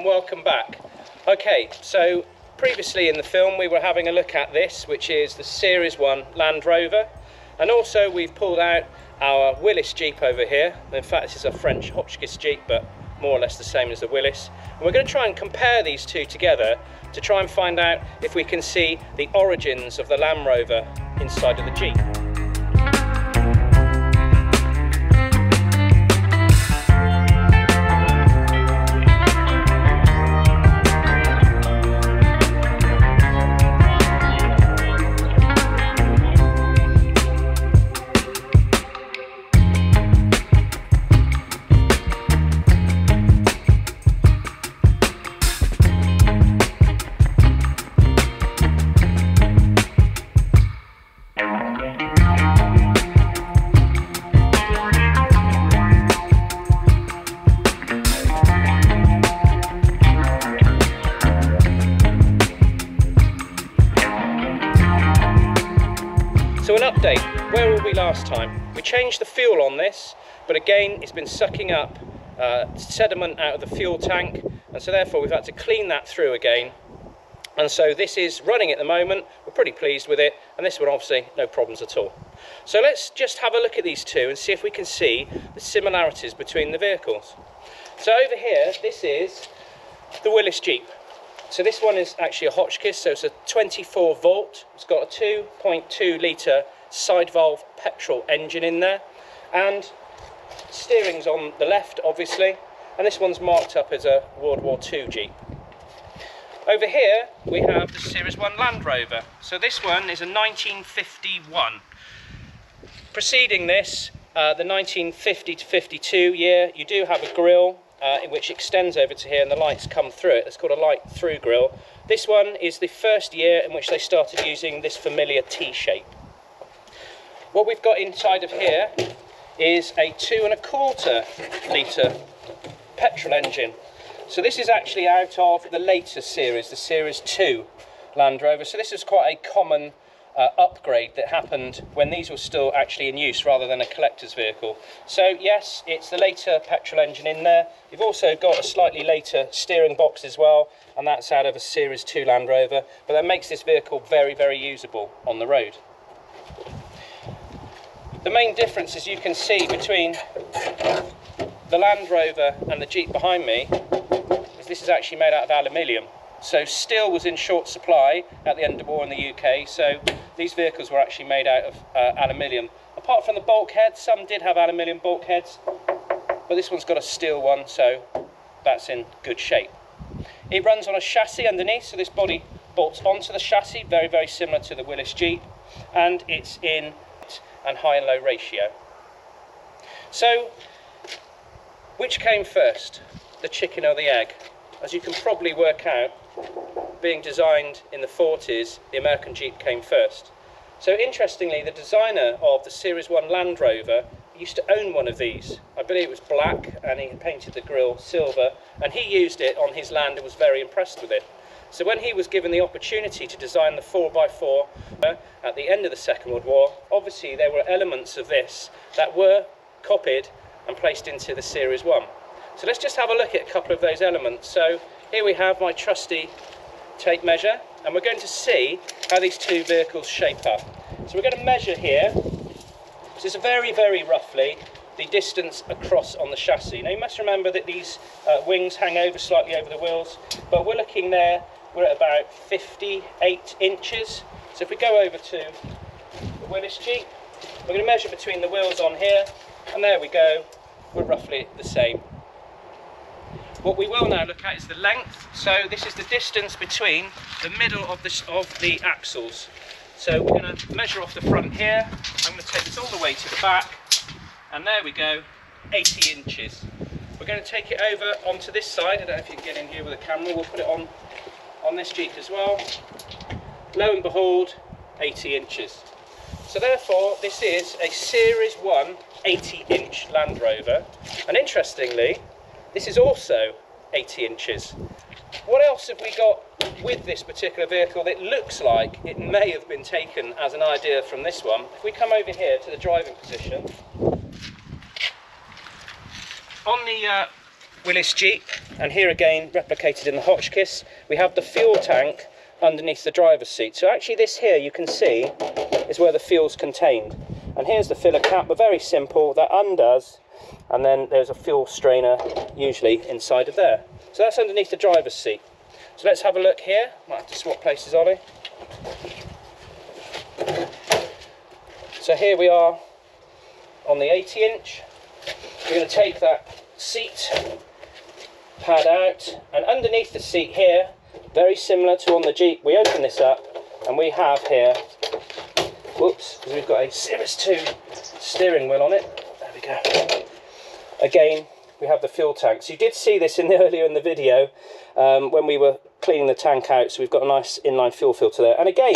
and welcome back. Okay, so previously in the film we were having a look at this, which is the Series 1 Land Rover, and also we've pulled out our Willys Jeep over here. In fact, this is a French Hotchkiss Jeep, but more or less the same as the Willys. And we're going to try and compare these two together to try and find out if we can see the origins of the Land Rover inside of the Jeep. Update, where were we last time? We changed the fuel on this, but again, it's been sucking up uh, sediment out of the fuel tank, and so therefore we've had to clean that through again. And so this is running at the moment, we're pretty pleased with it, and this one obviously no problems at all. So let's just have a look at these two and see if we can see the similarities between the vehicles. So over here, this is the Willys Jeep. So this one is actually a Hotchkiss, so it's a 24 volt. It's got a 2.2 litre side valve petrol engine in there. And steering's on the left, obviously. And this one's marked up as a World War II Jeep. Over here, we have the Series 1 Land Rover. So this one is a 1951. Preceding this, uh, the 1950 to 52 year, you do have a grille uh, which extends over to here and the lights come through it. It's called a light through grille. This one is the first year in which they started using this familiar T-shape. What we've got inside of here is a two and a quarter litre petrol engine. So this is actually out of the later series, the Series 2 Land Rover. So this is quite a common uh, upgrade that happened when these were still actually in use rather than a collector's vehicle. So yes, it's the later petrol engine in there. You've also got a slightly later steering box as well, and that's out of a Series 2 Land Rover, but that makes this vehicle very, very usable on the road. The main difference, as you can see, between the Land Rover and the Jeep behind me is this is actually made out of aluminium. So steel was in short supply at the end of the war in the UK, so these vehicles were actually made out of uh, aluminium. Apart from the bulkhead, some did have aluminium bulkheads, but this one's got a steel one, so that's in good shape. It runs on a chassis underneath, so this body bolts onto the chassis, very, very similar to the Willys Jeep, and it's in and high and low ratio. So, which came first, the chicken or the egg? As you can probably work out, being designed in the 40s, the American Jeep came first. So interestingly, the designer of the Series 1 Land Rover used to own one of these. I believe it was black and he painted the grille silver and he used it on his land and was very impressed with it. So when he was given the opportunity to design the 4x4 at the end of the Second World War, obviously there were elements of this that were copied and placed into the Series 1. So let's just have a look at a couple of those elements. So here we have my trusty tape measure and we're going to see how these two vehicles shape up. So we're going to measure here, this is very, very roughly the distance across on the chassis. Now you must remember that these uh, wings hang over slightly over the wheels, but we're looking there, we're at about 58 inches. So if we go over to the Willys Jeep, we're going to measure between the wheels on here, and there we go, we're roughly the same. What we will now look at is the length. So this is the distance between the middle of the, of the axles. So we're going to measure off the front here. I'm going to take this all the way to the back. And there we go, 80 inches. We're going to take it over onto this side. I don't know if you can get in here with a camera. We'll put it on, on this Jeep as well. Lo and behold, 80 inches. So therefore, this is a Series 1 80 inch Land Rover. And interestingly, this is also 80 inches. What else have we got with this particular vehicle that looks like it may have been taken as an idea from this one? If we come over here to the driving position, on the uh, Willys Jeep, and here again, replicated in the Hotchkiss, we have the fuel tank underneath the driver's seat. So actually this here, you can see, is where the fuel's contained. And here's the filler cap, but very simple, that undoes, and then there's a fuel strainer, usually inside of there. So that's underneath the driver's seat. So let's have a look here. Might have to swap places, Ollie. So here we are on the 80 inch. We're going to take that seat pad out and underneath the seat here, very similar to on the Jeep, we open this up and we have here, whoops, we've got a Series 2 steering wheel on it. There we go. Again, we have the fuel tank. So you did see this in the, earlier in the video um, when we were cleaning the tank out. So we've got a nice inline fuel filter there. And again,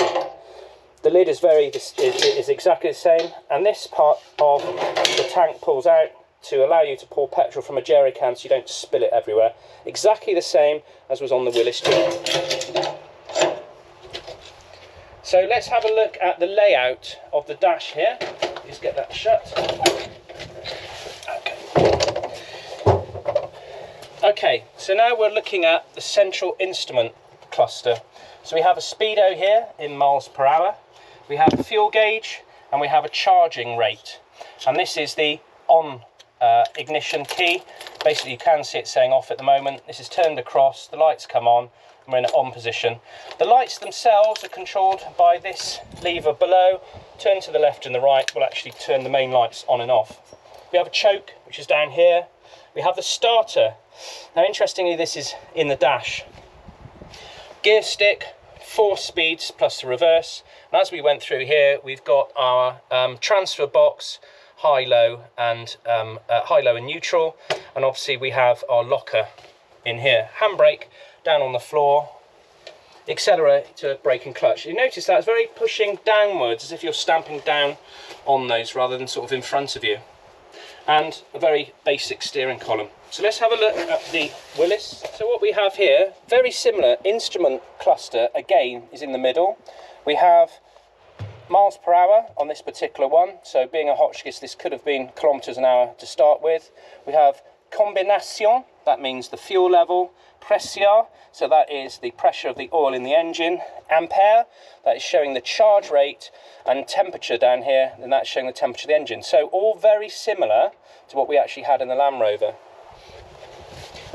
the lid is very is, is exactly the same. And this part of the tank pulls out to allow you to pour petrol from a jerry can so you don't spill it everywhere. Exactly the same as was on the Willys Jeep. So let's have a look at the layout of the dash here. Just get that shut. Okay, so now we're looking at the central instrument cluster. So we have a speedo here in miles per hour, we have a fuel gauge, and we have a charging rate. And this is the on uh, ignition key. Basically, you can see it saying off at the moment. This is turned across, the lights come on, and we're in an on position. The lights themselves are controlled by this lever below. Turn to the left and the right will actually turn the main lights on and off. We have a choke, which is down here. We have the starter, now interestingly this is in the dash. Gear stick, four speeds plus the reverse. And as we went through here, we've got our um, transfer box, high, low, and um, uh, high, low, and neutral. And obviously we have our locker in here. Handbrake down on the floor, accelerator, brake and clutch. You notice that it's very pushing downwards as if you're stamping down on those rather than sort of in front of you. And a very basic steering column. So let's have a look at the Willys. So what we have here, very similar instrument cluster, again, is in the middle. We have miles per hour on this particular one. So being a Hotchkiss, this could have been kilometres an hour to start with. We have combination, that means the fuel level. Pressure, so that is the pressure of the oil in the engine. Ampere, that is showing the charge rate. And temperature down here, and that's showing the temperature of the engine. So all very similar to what we actually had in the Land Rover.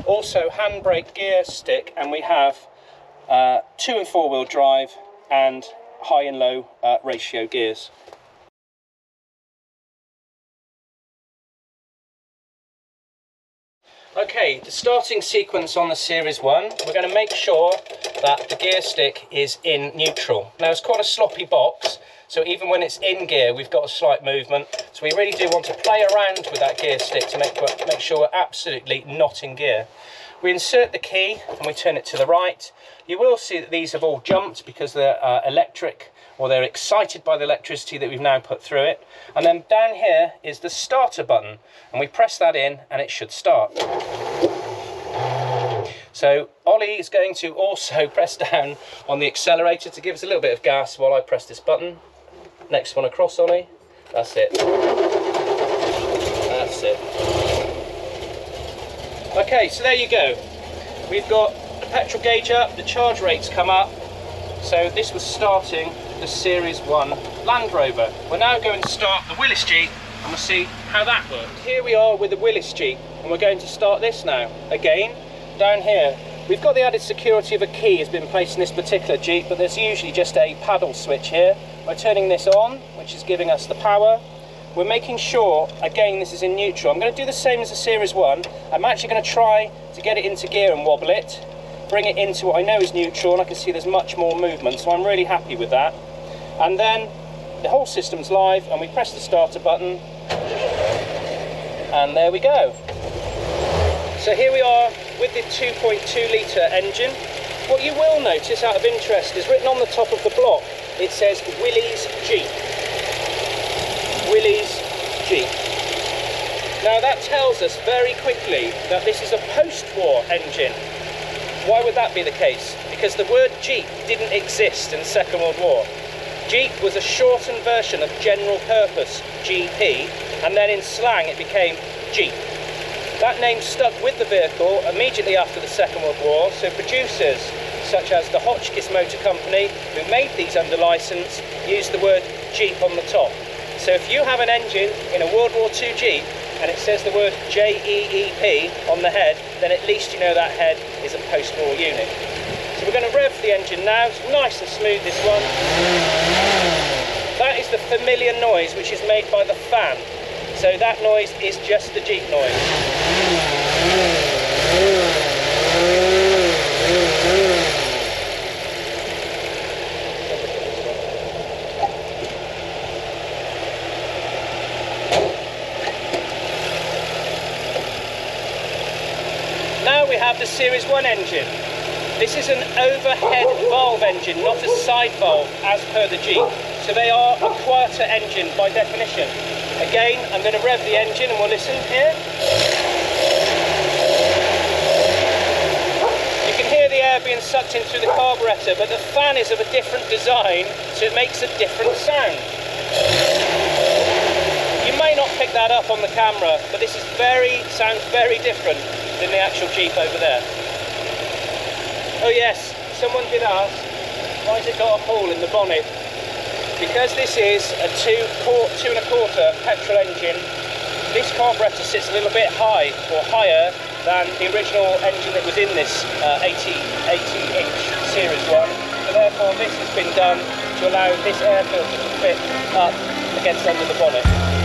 Also handbrake gear stick and we have uh, two and four wheel drive and high and low uh, ratio gears. Okay, the starting sequence on the Series 1, we're going to make sure that the gear stick is in neutral. Now it's quite a sloppy box, so even when it's in gear, we've got a slight movement. So we really do want to play around with that gear stick to make, make sure we're absolutely not in gear. We insert the key and we turn it to the right. You will see that these have all jumped because they're uh, electric or they're excited by the electricity that we've now put through it. And then down here is the starter button and we press that in and it should start. So Ollie is going to also press down on the accelerator to give us a little bit of gas while I press this button. Next one across, Ollie. That's it. That's it. Okay, so there you go. We've got the petrol gauge up, the charge rates come up. So this was starting the Series 1 Land Rover. We're now going to start the Willys Jeep and we'll see how that works. Here we are with the Willys Jeep and we're going to start this now. Again, down here, we've got the added security of a key has been placed in this particular Jeep, but there's usually just a paddle switch here. By turning this on, which is giving us the power, we're making sure, again, this is in neutral. I'm going to do the same as the Series 1. I'm actually going to try to get it into gear and wobble it, bring it into what I know is neutral, and I can see there's much more movement, so I'm really happy with that. And then the whole system's live, and we press the starter button, and there we go. So here we are with the 2.2 litre engine. What you will notice out of interest is written on the top of the block it says Willys Jeep. Willys Jeep. Now that tells us very quickly that this is a post-war engine. Why would that be the case? Because the word Jeep didn't exist in the Second World War. Jeep was a shortened version of general purpose GP, and then in slang it became Jeep. That name stuck with the vehicle immediately after the Second World War, so producers such as the Hotchkiss Motor Company, who made these under license, used the word Jeep on the top. So if you have an engine in a World War II Jeep and it says the word J-E-E-P on the head, then at least you know that head is a post-war unit. So we're going to rev the engine now, it's nice and smooth this one. That is the familiar noise which is made by the fan. So that noise is just the Jeep noise. Now we have the Series 1 engine. This is an overhead valve engine, not a side valve as per the Jeep. So they are a quieter engine by definition. Again, I'm going to rev the engine and we'll listen here. You can hear the air being sucked in through the carburettor, but the fan is of a different design, so it makes a different sound. You may not pick that up on the camera, but this is very, sounds very different than the actual Jeep over there. Oh yes, someone did ask, why has it got a hole in the bonnet? Because this is a two, two and a quarter petrol engine, this carburettor sits a little bit high or higher than the original engine that was in this uh, 80, 80 inch Series 1. So therefore this has been done to allow this air filter to fit up against under the bonnet.